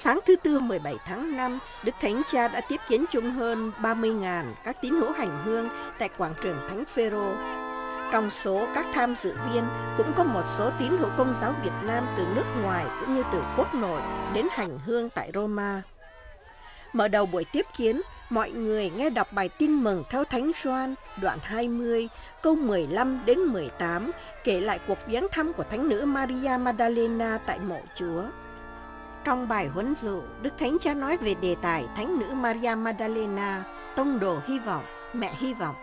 Sáng thứ Tư 17 tháng 5, Đức Thánh Cha đã tiếp kiến chung hơn 30.000 các tín hữu hành hương tại quảng trường Thánh Phêrô. Trong số các tham dự viên cũng có một số tín hữu công giáo Việt Nam từ nước ngoài cũng như từ quốc nội đến hành hương tại Roma. Mở đầu buổi tiếp kiến, mọi người nghe đọc bài tin mừng theo Thánh Gioan đoạn 20, câu 15 đến 18, kể lại cuộc viếng thăm của Thánh nữ Maria Magdalena tại mộ Chúa. Trong bài huấn dụ, Đức Thánh Cha nói về đề tài Thánh nữ Maria Magdalena, tông đồ hy vọng, mẹ hy vọng.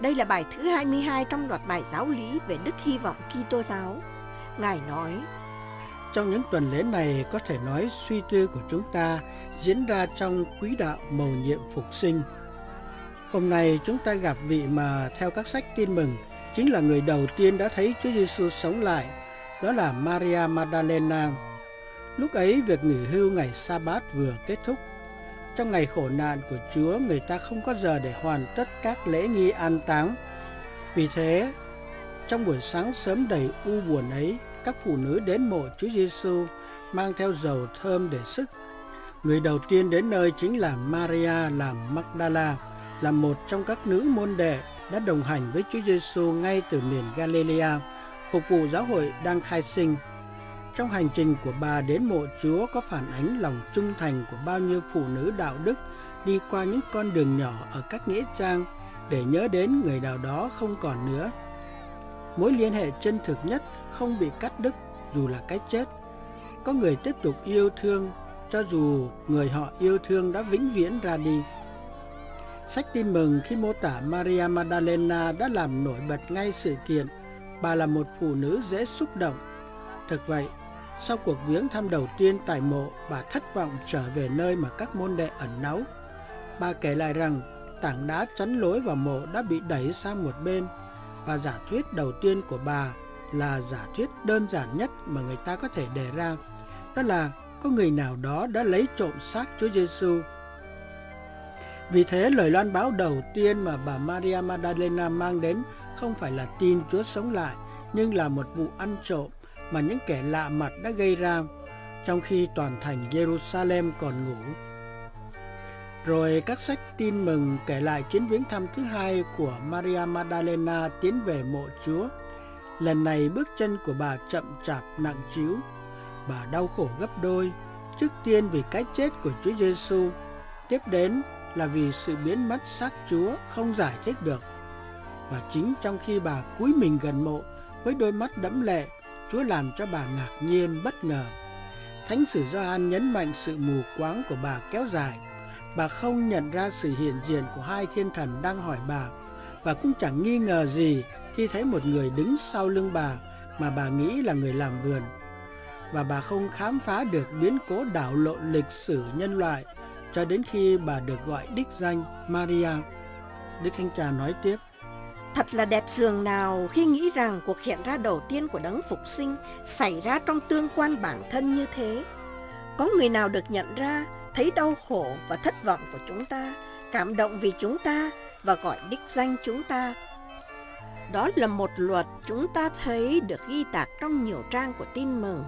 Đây là bài thứ 22 trong loạt bài giáo lý về Đức hy vọng Kitô giáo. Ngài nói, Trong những tuần lễ này có thể nói suy tư của chúng ta diễn ra trong quỹ đạo mầu nhiệm phục sinh. Hôm nay chúng ta gặp vị mà theo các sách tin mừng chính là người đầu tiên đã thấy Chúa Giêsu sống lại, đó là Maria Magdalena. Lúc ấy việc nghỉ hưu ngày sa bát vừa kết thúc. Trong ngày khổ nạn của Chúa, người ta không có giờ để hoàn tất các lễ nghi an táng. Vì thế, trong buổi sáng sớm đầy u buồn ấy, các phụ nữ đến mộ Chúa Giêsu mang theo dầu thơm để sức. Người đầu tiên đến nơi chính là Maria làm Magdala, là một trong các nữ môn đệ đã đồng hành với Chúa Giêsu ngay từ miền Galilea phục vụ giáo hội đang khai sinh. Trong hành trình của bà đến mộ Chúa có phản ánh lòng trung thành của bao nhiêu phụ nữ đạo đức đi qua những con đường nhỏ ở các nghĩa trang để nhớ đến người nào đó không còn nữa. Mối liên hệ chân thực nhất không bị cắt đứt dù là cái chết. Có người tiếp tục yêu thương cho dù người họ yêu thương đã vĩnh viễn ra đi. Sách tin mừng khi mô tả Maria Magdalena đã làm nổi bật ngay sự kiện bà là một phụ nữ dễ xúc động. Thực vậy, sau cuộc viếng thăm đầu tiên tại mộ, bà thất vọng trở về nơi mà các môn đệ ẩn náu. Bà kể lại rằng tảng đá chắn lối vào mộ đã bị đẩy sang một bên và giả thuyết đầu tiên của bà là giả thuyết đơn giản nhất mà người ta có thể đề ra. Đó là có người nào đó đã lấy trộm xác Chúa Giêsu. Vì thế lời loan báo đầu tiên mà bà Maria Magdalena mang đến không phải là tin Chúa sống lại, nhưng là một vụ ăn trộm mà những kẻ lạ mặt đã gây ra trong khi toàn thành Jerusalem còn ngủ. Rồi các sách tin mừng kể lại chuyến viếng thăm thứ hai của Maria Magdalena tiến về mộ Chúa. Lần này bước chân của bà chậm chạp nặng trĩu. Bà đau khổ gấp đôi, trước tiên vì cái chết của Chúa Giêsu, tiếp đến là vì sự biến mất xác Chúa không giải thích được. Và chính trong khi bà cúi mình gần mộ với đôi mắt đẫm lệ, Chúa làm cho bà ngạc nhiên, bất ngờ. Thánh sử Gioan nhấn mạnh sự mù quáng của bà kéo dài. Bà không nhận ra sự hiện diện của hai thiên thần đang hỏi bà, và cũng chẳng nghi ngờ gì khi thấy một người đứng sau lưng bà mà bà nghĩ là người làm vườn. Và bà không khám phá được biến cố đảo lộn lịch sử nhân loại cho đến khi bà được gọi đích danh Maria. Đức Thánh Cha nói tiếp. Thật là đẹp giường nào khi nghĩ rằng cuộc hiện ra đầu tiên của đấng phục sinh xảy ra trong tương quan bản thân như thế. Có người nào được nhận ra, thấy đau khổ và thất vọng của chúng ta, cảm động vì chúng ta và gọi đích danh chúng ta. Đó là một luật chúng ta thấy được ghi tạc trong nhiều trang của tin mừng.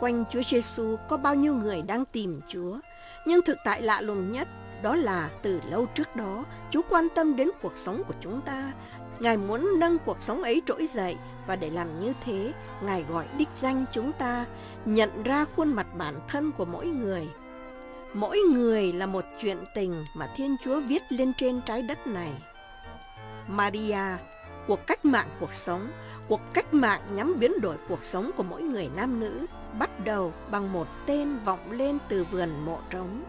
Quanh Chúa Giêsu có bao nhiêu người đang tìm Chúa, nhưng thực tại lạ lùng nhất đó là từ lâu trước đó, Chúa quan tâm đến cuộc sống của chúng ta. Ngài muốn nâng cuộc sống ấy trỗi dậy và để làm như thế, Ngài gọi đích danh chúng ta, nhận ra khuôn mặt bản thân của mỗi người. Mỗi người là một chuyện tình mà Thiên Chúa viết lên trên trái đất này. Maria, cuộc cách mạng cuộc sống, cuộc cách mạng nhằm biến đổi cuộc sống của mỗi người nam nữ, bắt đầu bằng một tên vọng lên từ vườn mộ trống.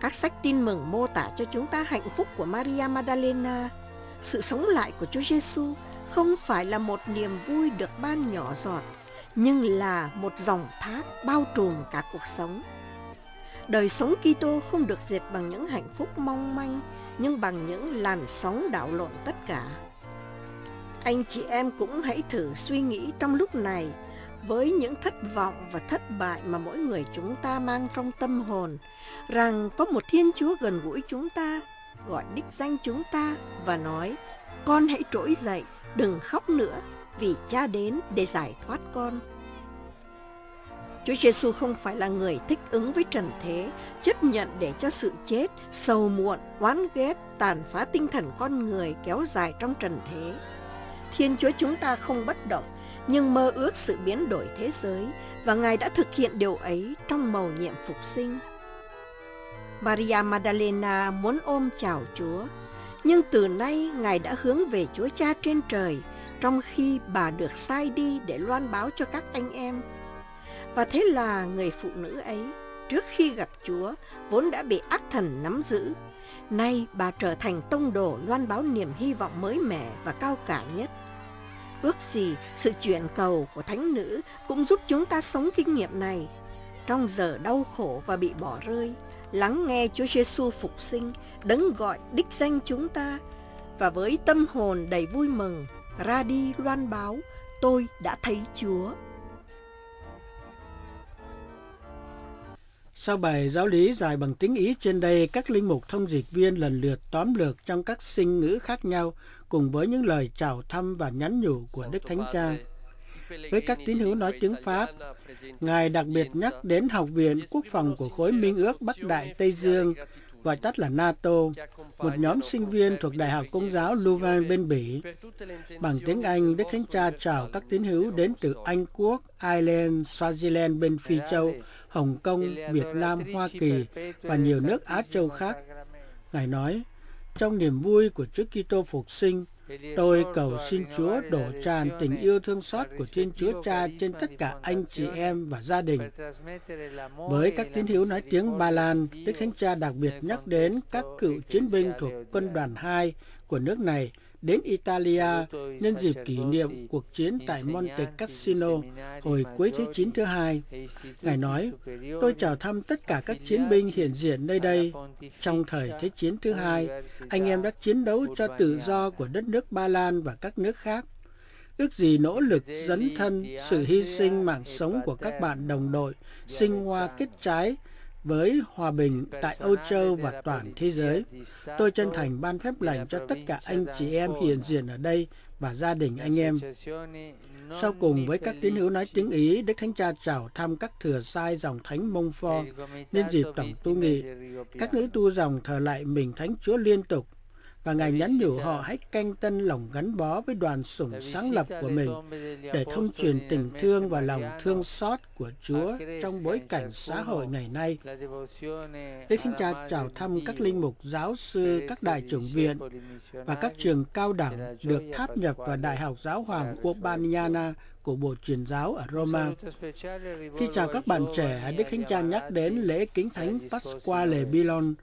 Các sách tin mừng mô tả cho chúng ta hạnh phúc của Maria Magdalena. Sự sống lại của Chúa Giêsu không phải là một niềm vui được ban nhỏ giọt, nhưng là một dòng thác bao trùm cả cuộc sống. Đời sống Kitô không được dệt bằng những hạnh phúc mong manh, nhưng bằng những làn sóng đảo lộn tất cả. Anh chị em cũng hãy thử suy nghĩ trong lúc này với những thất vọng và thất bại mà mỗi người chúng ta mang trong tâm hồn, rằng có một Thiên Chúa gần gũi chúng ta, gọi đích danh chúng ta và nói, con hãy trỗi dậy, đừng khóc nữa, vì cha đến để giải thoát con. Chúa Giêsu không phải là người thích ứng với trần thế, chấp nhận để cho sự chết, sầu muộn, oán ghét, tàn phá tinh thần con người kéo dài trong trần thế. Thiên Chúa chúng ta không bất động, nhưng mơ ước sự biến đổi thế giới và Ngài đã thực hiện điều ấy trong mầu nhiệm phục sinh. Maria Magdalena muốn ôm chào Chúa, nhưng từ nay Ngài đã hướng về Chúa Cha trên trời, trong khi bà được sai đi để loan báo cho các anh em. Và thế là người phụ nữ ấy, trước khi gặp Chúa, vốn đã bị ác thần nắm giữ. Nay bà trở thành tông đồ loan báo niềm hy vọng mới mẻ và cao cả nhất. Ước gì sự chuyển cầu của thánh nữ cũng giúp chúng ta sống kinh nghiệm này. Trong giờ đau khổ và bị bỏ rơi, lắng nghe Chúa Giêsu phục sinh, đấng gọi đích danh chúng ta và với tâm hồn đầy vui mừng ra đi loan báo tôi đã thấy Chúa. Sau bài giáo lý dài bằng tiếng Ý trên đây, các linh mục thông dịch viên lần lượt tóm lược trong các sinh ngữ khác nhau cùng với những lời chào thăm và nhắn nhủ của Đức Thánh Cha. Với các tín hữu nói tiếng Pháp, Ngài đặc biệt nhắc đến Học viện Quốc phòng của khối Minh ước Bắc Đại Tây Dương, gọi tắt là NATO, một nhóm sinh viên thuộc Đại học Công giáo Louvain bên Bỉ. Bằng tiếng Anh, Đức Thánh Cha chào các tín hữu đến từ Anh Quốc, Ireland, Swaziland bên Phi Châu, Hồng Kông, Việt Nam, Hoa Kỳ và nhiều nước Á Châu khác. Ngài nói, trong niềm vui của Chúa Kitô phục sinh, tôi cầu xin Chúa đổ tràn tình yêu thương xót của Thiên Chúa Cha trên tất cả anh chị em và gia đình. Với các tín hữu nói tiếng Ba Lan, Đức Thánh Cha đặc biệt nhắc đến các cựu chiến binh thuộc quân đoàn 2 của nước này đến Italia nhân dịp kỷ niệm cuộc chiến tại Monte Cassino hồi cuối Thế chiến thứ hai. Ngài nói, tôi chào thăm tất cả các chiến binh hiện diện nơi đây. Trong thời Thế chiến thứ hai, anh em đã chiến đấu cho tự do của đất nước Ba Lan và các nước khác. Ước gì nỗ lực dấn thân, sự hy sinh mạng sống của các bạn đồng đội, sinh hoa kết trái, với hòa bình tại Âu Châu và toàn thế giới. Tôi chân thành ban phép lành cho tất cả anh chị em hiện diện ở đây và gia đình anh em. Sau cùng với các tín hữu nói tiếng Ý, Đức Thánh Cha chào thăm các thừa sai dòng thánh mông pho nhân dịp tổng tu nghị. Các nữ tu dòng thờ lại mình thánh chúa liên tục và Ngài nhắn nhủ họ hãy canh tân lòng gắn bó với đoàn sủng sáng lập của mình để thông truyền tình thương và lòng thương xót của Chúa trong bối cảnh xã hội ngày nay. Đức Thánh Cha chào thăm các linh mục giáo sư, các đại trưởng viện và các trường cao đẳng được tháp nhập vào Đại học Giáo hoàng Urbaniana của Bộ Truyền giáo ở Roma. Khi chào các bạn trẻ, Đức Thánh Cha nhắc đến lễ kính thánh Pasquale Bilon,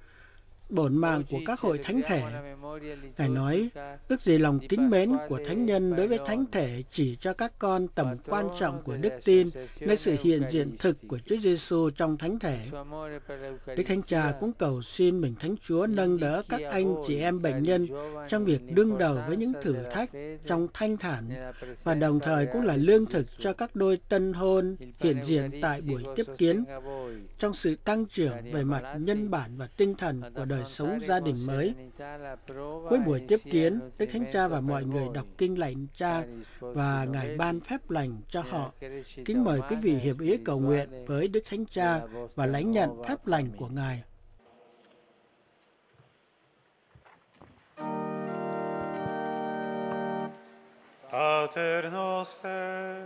bổn mạng của các hội thánh thể. Ngài nói, ước gì lòng kính mến của thánh nhân đối với thánh thể chỉ cho các con tầm quan trọng của đức tin nơi sự hiện diện thực của Chúa Giêsu trong thánh thể. Đức Thánh Cha cũng cầu xin mình Thánh Chúa nâng đỡ các anh chị em bệnh nhân trong việc đương đầu với những thử thách trong thanh thản và đồng thời cũng là lương thực cho các đôi tân hôn hiện diện tại buổi tiếp kiến trong sự tăng trưởng về mặt nhân bản và tinh thần của đời đời sống gia đình mới. Cuối buổi tiếp kiến, Đức Thánh Cha và mọi người đọc kinh lạy cha và Ngài ban phép lành cho họ. Kính mời quý vị hiệp ý cầu nguyện với Đức Thánh Cha và lãnh nhận phép lành của Ngài. Pater noster,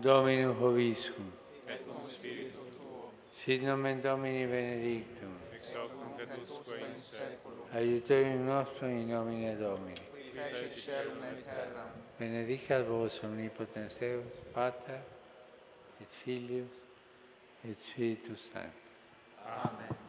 Domino Hovisum. Et cum spiritu tuo. Sit nomen Domini benedictum. Ex hoc nunc et et usque in seculum, Aiuterium nostrum in nomine Domini. qui fecit celum et terram, Benedicat vos omnipotens Deus, Pater, et Filius, et Spiritus Sanctus. Amen.